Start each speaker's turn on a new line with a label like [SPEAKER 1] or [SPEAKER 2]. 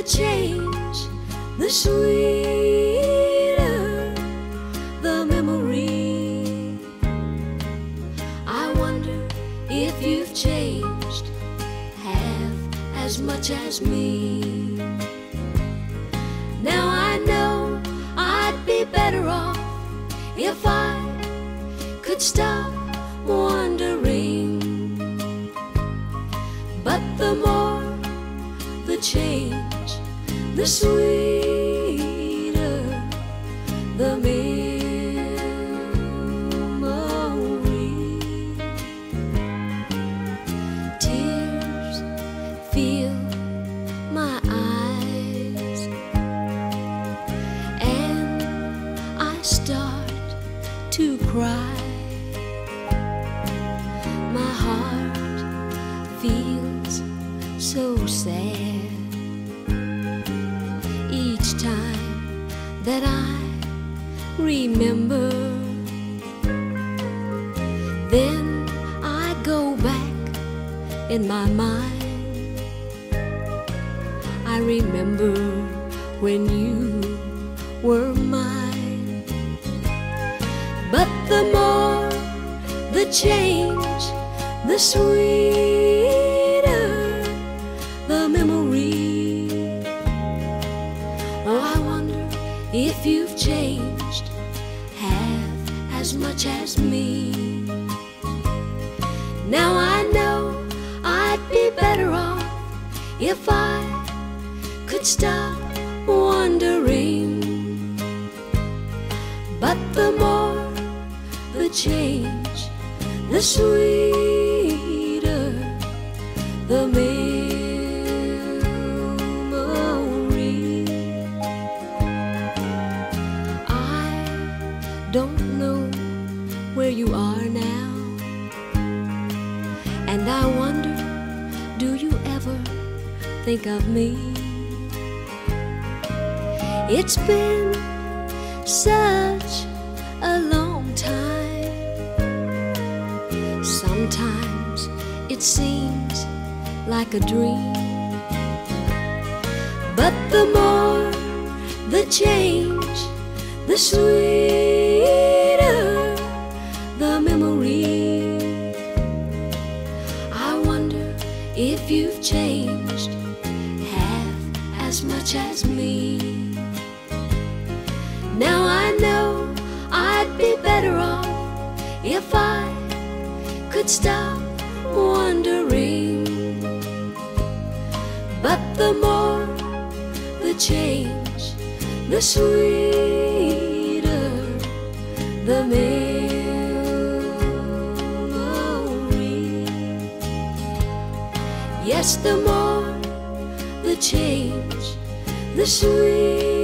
[SPEAKER 1] the change, the sweeter the memory. I wonder if you've changed half as much as me. Now I know I'd be better off if I could stop wondering. Change, the sweeter the memory. Tears fill my eyes, and I start to cry. My heart feels so sad that I remember. Then I go back in my mind. I remember when you were mine. But the more the change, the sweeter if you've changed half as much as me. Now I know I'd be better off if I could stop wondering. But the more the change, the sweeter the. Where you are now, and I wonder, do you ever think of me? It's been such a long time. Sometimes it seems like a dream. But the more the change, the sweeter if you've changed half as much as me. Now I know I'd be better off if I could stop wondering. But the more the change, the sweeter the memory. Yes, the more the change, the sweeter